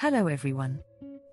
Hello, everyone.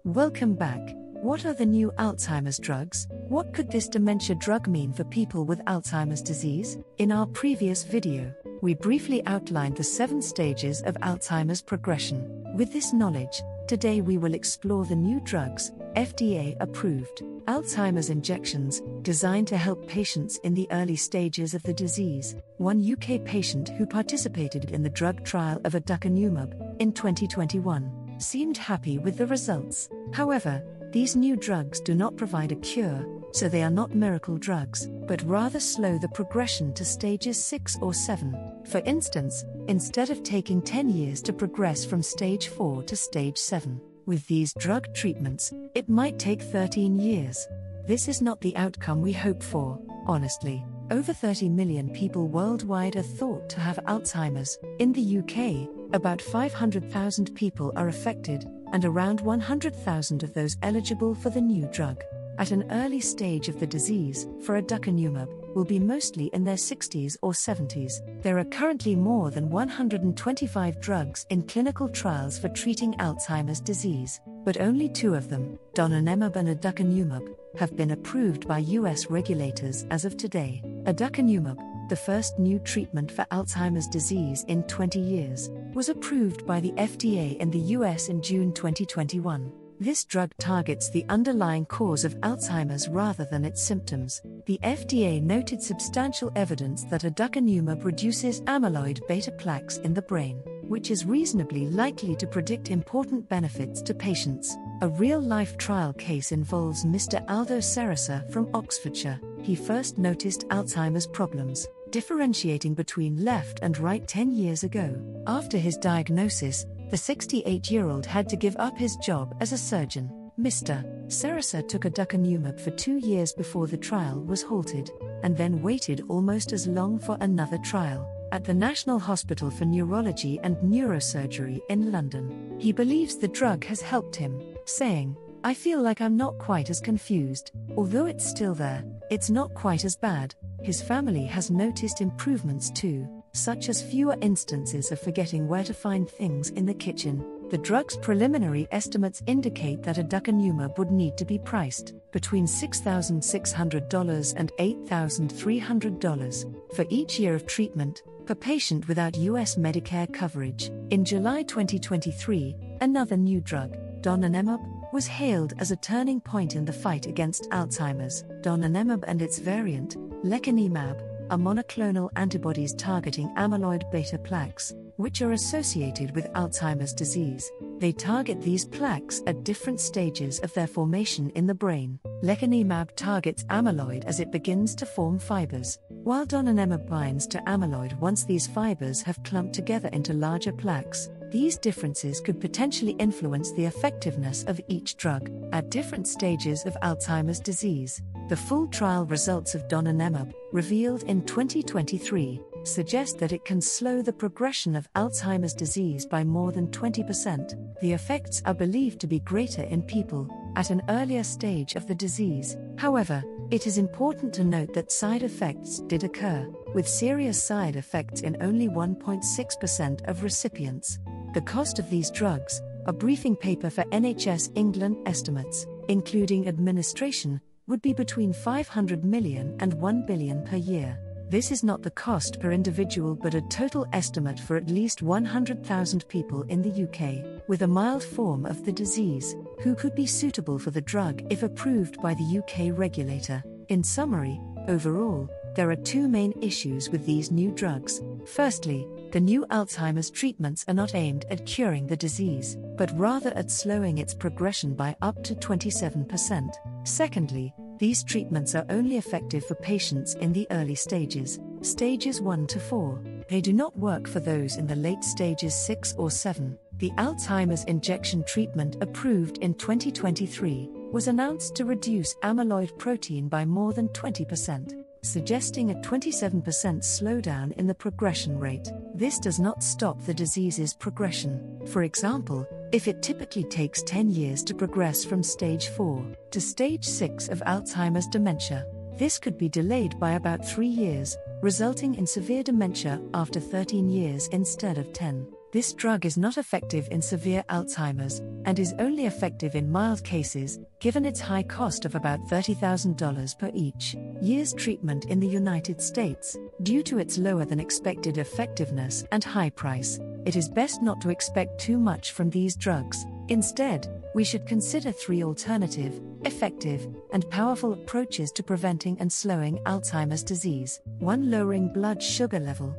Welcome back. What are the new Alzheimer's drugs? What could this dementia drug mean for people with Alzheimer's disease? In our previous video, we briefly outlined the seven stages of Alzheimer's progression. With this knowledge, today we will explore the new drugs, FDA approved, Alzheimer's injections, designed to help patients in the early stages of the disease. One UK patient who participated in the drug trial of aducanumab in 2021 seemed happy with the results. However, these new drugs do not provide a cure, so they are not miracle drugs, but rather slow the progression to stages 6 or 7. For instance, instead of taking 10 years to progress from stage 4 to stage 7, with these drug treatments, it might take 13 years. This is not the outcome we hope for, honestly. Over 30 million people worldwide are thought to have Alzheimer's. In the UK, about 500,000 people are affected, and around 100,000 of those eligible for the new drug. At an early stage of the disease, for aducanumab, will be mostly in their 60s or 70s. There are currently more than 125 drugs in clinical trials for treating Alzheimer's disease, but only two of them, donanemab and aducanumab, have been approved by US regulators as of today. Aducanumab, the first new treatment for Alzheimer's disease in 20 years, was approved by the FDA in the US in June 2021. This drug targets the underlying cause of Alzheimer's rather than its symptoms. The FDA noted substantial evidence that aducanumab reduces amyloid beta plaques in the brain, which is reasonably likely to predict important benefits to patients. A real life trial case involves Mr. Aldo Cerasa from Oxfordshire. He first noticed Alzheimer's problems, differentiating between left and right 10 years ago. After his diagnosis, the 68 year old had to give up his job as a surgeon. Mr. Cerasa took aducanumab for two years before the trial was halted, and then waited almost as long for another trial at the National Hospital for Neurology and Neurosurgery in London. He believes the drug has helped him, saying, I feel like I'm not quite as confused. Although it's still there, it's not quite as bad. His family has noticed improvements too such as fewer instances of forgetting where to find things in the kitchen. The drug's preliminary estimates indicate that aducanumab would need to be priced between $6,600 and $8,300 for each year of treatment per patient without US Medicare coverage. In July 2023, another new drug, donanemab, was hailed as a turning point in the fight against Alzheimer's. Donanemab and its variant, lecanemab, are monoclonal antibodies targeting amyloid beta plaques, which are associated with Alzheimer's disease. They target these plaques at different stages of their formation in the brain. Lecanemab targets amyloid as it begins to form fibers, while donanemab binds to amyloid once these fibers have clumped together into larger plaques. These differences could potentially influence the effectiveness of each drug at different stages of Alzheimer's disease. The full trial results of donanemab, revealed in 2023, suggest that it can slow the progression of Alzheimer's disease by more than 20%. The effects are believed to be greater in people at an earlier stage of the disease. However, it is important to note that side effects did occur, with serious side effects in only 1.6% of recipients. The cost of these drugs, a briefing paper for NHS England estimates, including administration, would be between 500 million and 1 billion per year. This is not the cost per individual but a total estimate for at least 100,000 people in the UK with a mild form of the disease who could be suitable for the drug if approved by the UK regulator. In summary, overall, there are two main issues with these new drugs. Firstly, the new Alzheimer's treatments are not aimed at curing the disease, but rather at slowing its progression by up to 27%. Secondly, these treatments are only effective for patients in the early stages, stages 1 to 4. They do not work for those in the late stages 6 or 7. The Alzheimer's injection treatment approved in 2023 was announced to reduce amyloid protein by more than 20% suggesting a 27% slowdown in the progression rate. This does not stop the disease's progression. For example, if it typically takes 10 years to progress from stage 4 to stage 6 of Alzheimer's dementia, this could be delayed by about 3 years, resulting in severe dementia after 13 years instead of 10. This drug is not effective in severe Alzheimer's and is only effective in mild cases, given its high cost of about $30,000 per each year's treatment in the United States. Due to its lower than expected effectiveness and high price, it is best not to expect too much from these drugs. Instead, we should consider three alternative, effective, and powerful approaches to preventing and slowing Alzheimer's disease. 1. Lowering blood sugar level.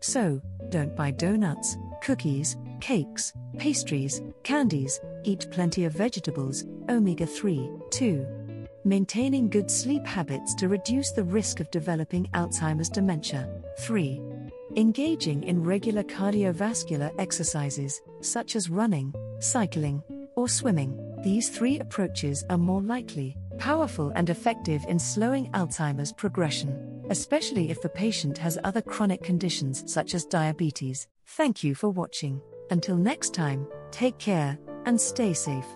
So, don't buy donuts, cookies, cakes, pastries, candies, eat plenty of vegetables, omega 3. 2. Maintaining good sleep habits to reduce the risk of developing Alzheimer's dementia. 3. Engaging in regular cardiovascular exercises, such as running, cycling, or swimming. These three approaches are more likely, powerful, and effective in slowing Alzheimer's progression, especially if the patient has other chronic conditions such as diabetes. Thank you for watching. Until next time, take care and stay safe.